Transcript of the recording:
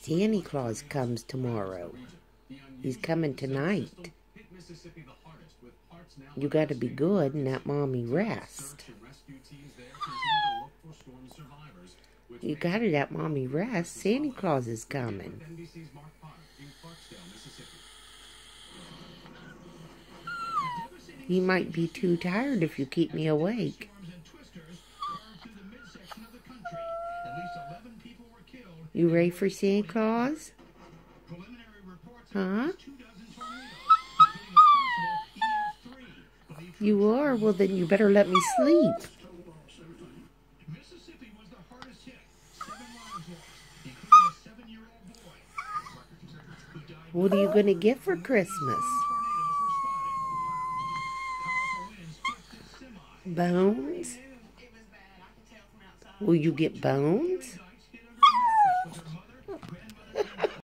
Santa Claus comes tomorrow. He's coming tonight. You gotta be good and let mommy rest. You gotta let mommy rest. Santa Claus is coming. You might be too tired if you keep me awake. You ready for Santa Claus? Huh? You are? Well, then you better let me sleep. What are you going to get for Christmas? Bones? Will you get bones?